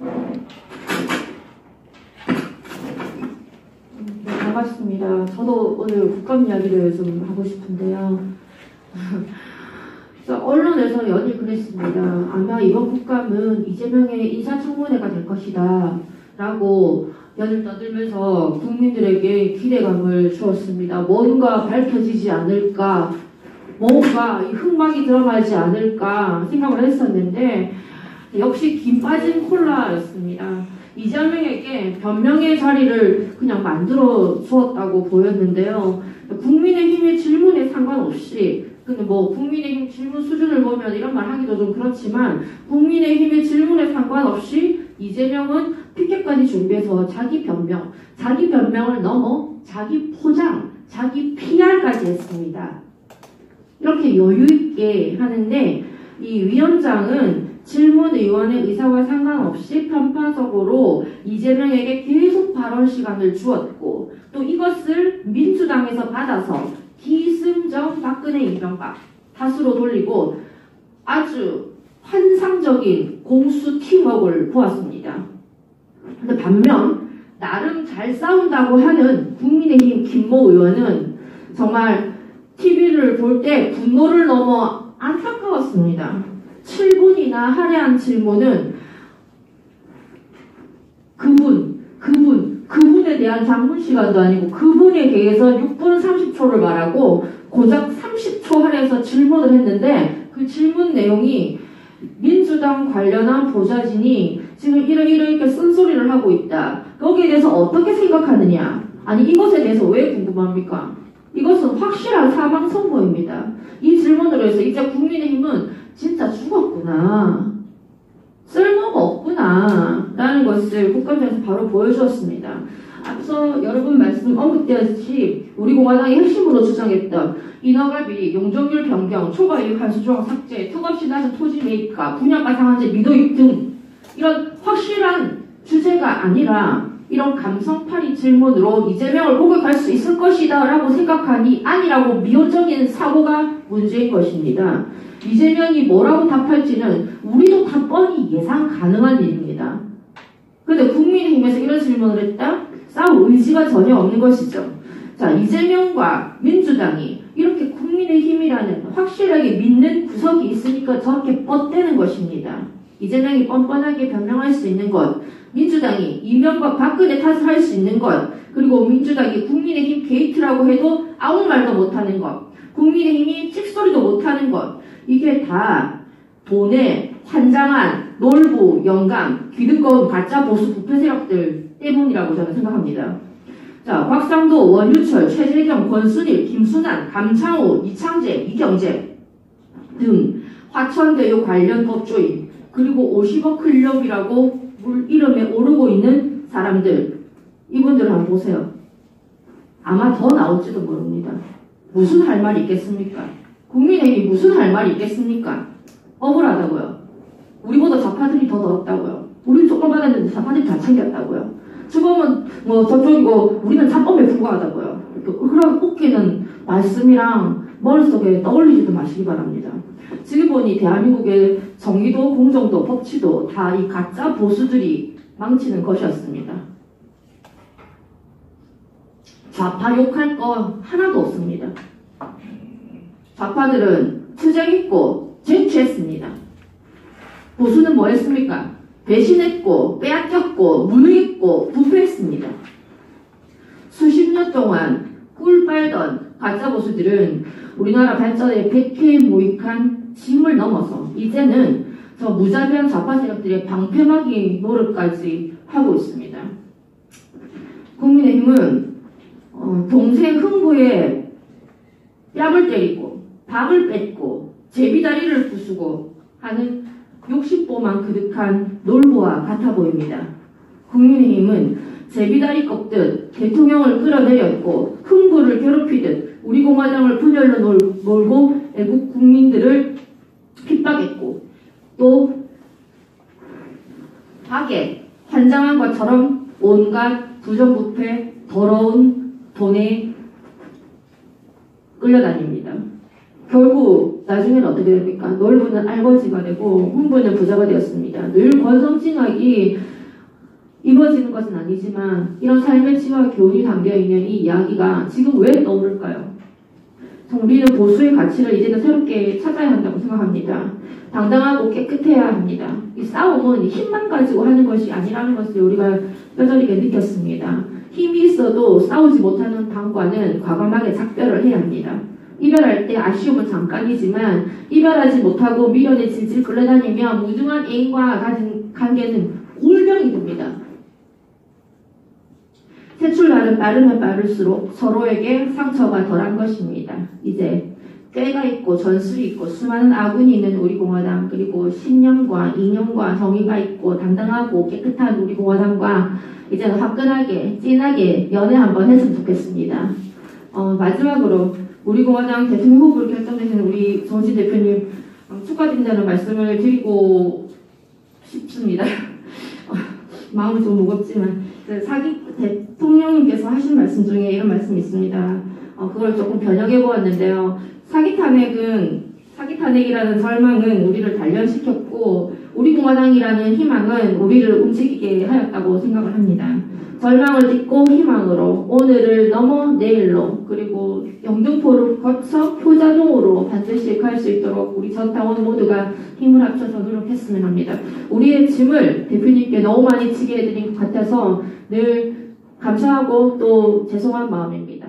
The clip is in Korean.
네, 반갑습니다. 저도 오늘 국감 이야기를 좀 하고 싶은데요. 언론에서 연일 그랬습니다. 아마 이번 국감은 이재명의 인사청문회가 될 것이다. 라고 연일 떠들면서 국민들에게 기대감을 주었습니다. 뭔가 밝혀지지 않을까, 뭔가 흑막이 드러나지 않을까 생각을 했었는데, 역시 김 빠진 콜라였습니다. 이재명에게 변명의 자리를 그냥 만들어 주었다고 보였는데요. 국민의힘의 질문에 상관없이 근데 뭐 국민의힘 질문 수준을 보면 이런 말 하기도 좀 그렇지만 국민의힘의 질문에 상관없이 이재명은 피켓까지 준비해서 자기 변명, 자기 변명을 넘어 자기 포장, 자기 PR까지 했습니다. 이렇게 여유 있게 하는데 이 위원장은 질문 의원의 의사와 상관없이 편파적으로 이재명에게 계속 발언 시간을 주었고 또 이것을 민주당에서 받아서 기승전 박근혜 이명박 다수로 돌리고 아주 환상적인 공수 팀웍을 보았습니다. 근데 반면 나름 잘 싸운다고 하는 국민의힘 김모 의원은 정말 TV를 볼 때 분노를 넘어 안타까웠습니다. 7분이나 할애한 질문은 그분, 그분, 그분에 대한 장문 시간도 아니고 그분에 대해서 6분 30초를 말하고 고작 30초 할애해서 질문을 했는데 그 질문 내용이 민주당 관련한 보좌진이 지금 이러 이렇게 쓴소리를 하고 있다. 거기에 대해서 어떻게 생각하느냐? 아니 이것에 대해서 왜 궁금합니까? 이것은 확실한 사망 선고입니다. 이 질문으로 해서 이제 국민의힘은 진짜 죽었구나. 쓸모가 없구나. 라는 것을 국감장에서 바로 보여주었습니다. 앞서 여러분 말씀 언급되었듯이 우리 공화당이 핵심으로 주장했던 인허가비, 용적률 변경, 초과 이익 환수 조항 삭제, 턱없이 낮은 토지 매입가, 분양가 상한제 미도입 등 이런 확실한 주제가 아니라 이런 감성파리 질문으로 이재명을 목격할 수 있을 것이다 라고 생각하니 아니라고 미온적인 사고가 문제인 것입니다. 이재명이 뭐라고 답할지는 우리도 다 뻔히 예상 가능한 일입니다. 근데 국민의힘에서 이런 질문을 했다? 싸울 의지가 전혀 없는 것이죠. 자, 이재명과 민주당이 이렇게 국민의힘이라는 확실하게 믿는 구석이 있으니까 저렇게 뻗대는 것입니다. 이재명이 뻔뻔하게 변명할 수 있는 것, 민주당이 이명박 박근혜 탓을 할 수 있는 것, 그리고 민주당이 국민의힘 게이트라고 해도 아무 말도 못하는 것, 국민의힘이 찍소리도 못하는 것, 이게 다 돈에 환장한 놀부, 영감, 기득권 가짜 보수 부패 세력들 때문이라고 저는 생각합니다. 자, 곽상도, 원유철, 최재경, 권순일, 김순환, 감창호, 이창재, 이경재 등 화천대유 관련 법조인 그리고 50억 클럽이라고 물 이름에 오르고 있는 사람들 이분들 한번 보세요. 아마 더 나올지도 모릅니다. 무슨 할 말이 있겠습니까? 국민에게 무슨 할 말이 있겠습니까? 억울하다고요. 우리보다 좌파들이 더 더럽다고요. 우리 조금 받았는데 좌파들이 다 챙겼다고요. 주범은 뭐 저쪽이고 우리는 사법에 불과하다고요. 그런 웃기는 말씀이랑 머릿속에 떠올리지도 마시기 바랍니다. 지금 보니 대한민국의 정의도 공정도 법치도 다 이 가짜 보수들이 망치는 것이었습니다. 좌파 욕할 거 하나도 없습니다. 좌파들은 투쟁했고 쟁취했습니다. 보수는 뭐 했습니까? 배신했고 빼앗겼고 무능했고 부패했습니다. 수십 년 동안 꿀 빨던 가짜 보수들은 우리나라 발전에 백해 무익한 짐을 넘어서 이제는 저 무자비한 좌파 세력들의 방패막이 노릇까지 하고 있습니다. 국민의힘은 어, 동생 흥부에 뺨을 때리고 밥을 뺏고 제비다리를 부수고 하는 60보만 그득한 놀부와 같아 보입니다. 국민의힘은 제비다리 꺾듯 대통령을 끌어내렸고 흥부를 괴롭히듯 우리 공화당을 분열로 놀, 놀고 애국 국민들을 핍박했고 또 박에 환장한 것처럼 온갖 부정부패 더러운 돈에 끌려다닙니다. 결국 나중에는 어떻게 됩니까? 놀부는 알거지가 되고 흥부는 부자가 되었습니다. 늘 권성징악이 이루어지는 것은 아니지만 이런 삶의 치와 교훈이 담겨 있는 이 이야기가 지금 왜 떠오를까요? 우리는 보수의 가치를 이제는 새롭게 찾아야 한다고 생각합니다. 당당하고 깨끗해야 합니다. 이 싸움은 힘만 가지고 하는 것이 아니라는 것을 우리가 뼈저리게 느꼈습니다. 힘이 있어도 싸우지 못하는 당과는 과감하게 작별을 해야 합니다. 이별할 때 아쉬움은 잠깐이지만 이별하지 못하고 미련에 질질 끌려다니며 무중한 애인과 가진 관계는 골병이 됩니다. 새 출발은 빠르면 빠를수록 서로에게 상처가 덜한 것입니다. 이제 꾀가 있고 전술이 있고 수많은 아군이 있는 우리 공화당 그리고 신념과 이념과 정의가 있고 당당하고 깨끗한 우리 공화당과 이제는 화끈하게 진하게 연애 한번 했으면 좋겠습니다. 어, 마지막으로 우리 공화당 대통령 후보로 결정되신 우리 정진 대표님 어, 축하드린다는 말씀을 드리고 싶습니다. 어, 마음이 좀 무겁지만 사기 대통령님께서 하신 말씀 중에 이런 말씀이 있습니다. 어, 그걸 조금 변형해 보았는데요. 사기 탄핵은 사기 탄핵이라는 절망은 우리를 단련시켰고 우리 공화당이라는 희망은 우리를 움직이게 하였다고 생각을 합니다. 절망을 딛고 희망으로 오늘을 넘어 내일로 그리고 영등포를 거쳐 효자동으로 반드시 갈 수 있도록 우리 전 당원 모두가 힘을 합쳐서 노력했으면 합니다. 우리의 짐을 대표님께 너무 많이 지게 해드린 것 같아서 늘 감사하고 또 죄송한 마음입니다.